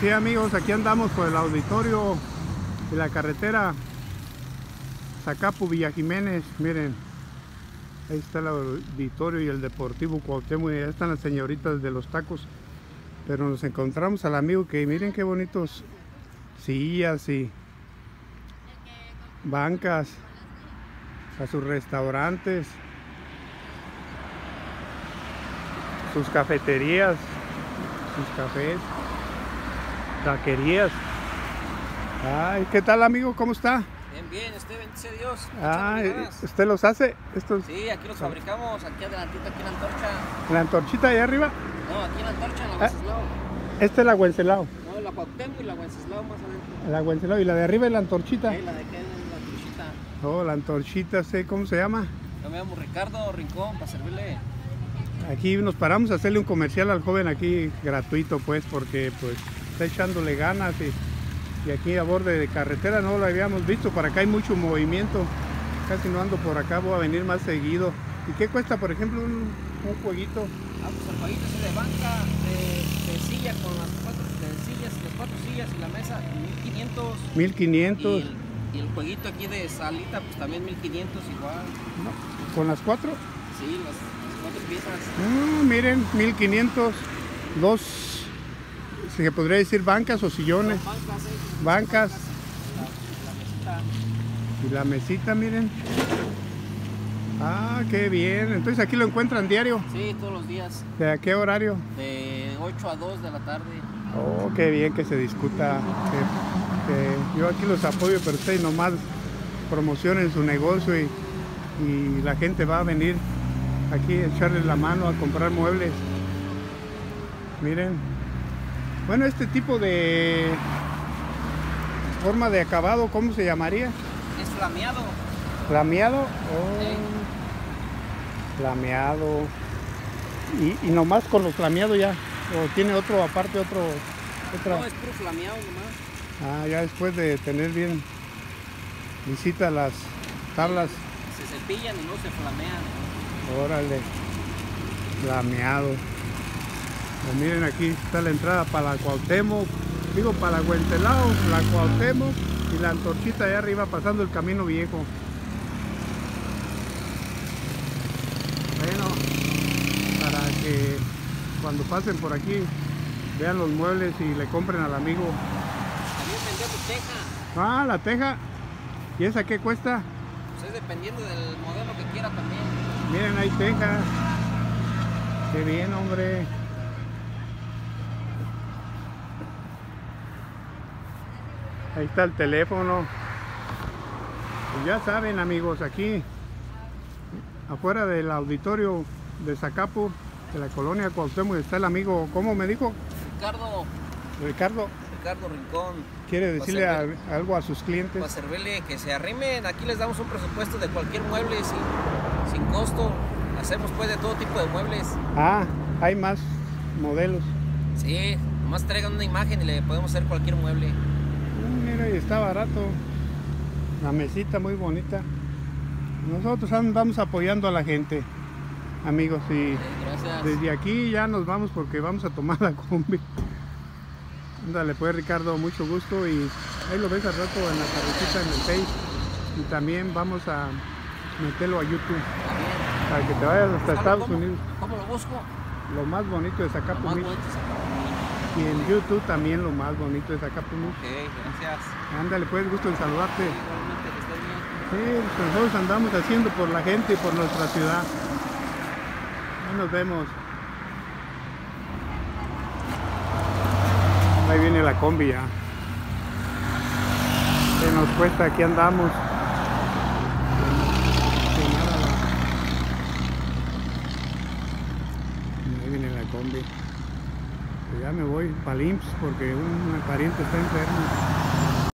Sí amigos, aquí andamos por el auditorio de la carretera Zacapu Villa Jiménez, miren, ahí está el auditorio y el deportivo Cuauhtémoc, y ahí están las señoritas de los tacos, pero nos encontramos al amigo que miren qué bonitos sillas y bancas a sus restaurantes, sus cafeterías, sus cafés taquerías. Ay, ¿qué tal amigo? ¿Cómo está? Bien, bien, usted bendice a Dios. Ah, ¿usted los hace? Estos... Sí, aquí los fabricamos, aquí adelantito, aquí en la antorcha. ¿En la antorchita ahí arriba? No, aquí en la antorcha, en la Ah. Wenceslao. Esta es la Wenceslao. No, la Cuauhtémoc y la Wenceslao más adentro. La Wenceslao y la de arriba es la antorchita. Ahí la de acá en la antorchita. Oh, la antorchita, sé cómo se llama. Yo me llamo Ricardo Rincón, para servirle. Aquí nos paramos a hacerle un comercial al joven aquí gratuito, pues, porque pues está echándole ganas y, y aquí a borde de carretera no lo habíamos visto. Para acá hay mucho movimiento. Casi no ando por acá, voy a venir más seguido. ¿Y qué cuesta, por ejemplo, un, un jueguito? Ah, pues el jueguito ese de banca, de, de silla con las cuatro de sillas, las cuatro sillas y la mesa, 1500. 1500. Y el, y el jueguito aquí de salita, pues también 1500 igual. ¿Con las cuatro? Sí, las, las cuatro piezas. Ah, miren, 1500. Dos, se podría decir bancas o sillones. Bancas. Y la mesita, miren. Ah, qué bien. Entonces aquí lo encuentran diario. Sí, todos los días, ¿De a qué horario? de 8 a 2 de la tarde. Oh, qué bien que se discuta. que- que yo aquí los apoyo, pero ustedes nomás promocionen su negocio y, y la gente va a venir aquí a echarles la mano a comprar muebles. Miren. Bueno, este tipo de forma de acabado, ¿cómo se llamaría? Es flameado. ¿Flameado? Oh, Sí. Flameado. Y, y nomás con los flameados ya. O tiene otro aparte, otro. Otra. No, es puro flameado nomás. Ah, ya después de tener bien visita las tablas, Se cepillan y no se flamean. órale, flameado. Pues miren aquí está la entrada para la Cuauhtémoc, digo para la Huentelao, la Cuauhtémoc y la antorchita allá arriba pasando el camino viejo. Bueno, para que cuando pasen por aquí vean los muebles y le compren al amigo. Teja. Ah, la teja. ¿Y esa qué cuesta? Pues es dependiendo del modelo que quiera también. Miren, hay teja. Qué bien, hombre. Ahí está el teléfono. Pues ya saben, amigos, aquí afuera del auditorio de Zacapu, de la colonia Cuauhtémoc, está el amigo, ¿cómo me dijo? Ricardo, Ricardo, Ricardo Rincón. quiere decirle a- algo a sus clientes. Para servirle que se arrimen, aquí les damos un presupuesto de cualquier mueble sin, sin costo. Hacemos pues de todo tipo de muebles. Ah, hay más modelos. Sí, nomás traigan una imagen y le podemos hacer cualquier mueble. Mira, y está barato. La mesita muy bonita. Nosotros andamos apoyando a la gente, amigos, y gracias. desde aquí ya nos vamos porque vamos a tomar la combi. Ándale pues Ricardo, mucho gusto y ahí lo ves al rato en la carretita en el Face y también vamos a meterlo a YouTube para que te vayas hasta Estados ¿cómo? Unidos. ¿Cómo lo busco? Lo más bonito de Zacapu más Mix. bonito es acá. Y en YouTube también lo más bonito de Zacapu Mix. Ok, gracias. Ándale pues, gusto en saludarte. Igualmente que estés bien. Sí, pues nosotros andamos haciendo por la gente y por nuestra ciudad. Ahí nos vemos. Ahí viene la combi ya. Que nos cuesta, aquí andamos. Ahí viene la combi. Ya me voy para IMSS porque un pariente está enfermo.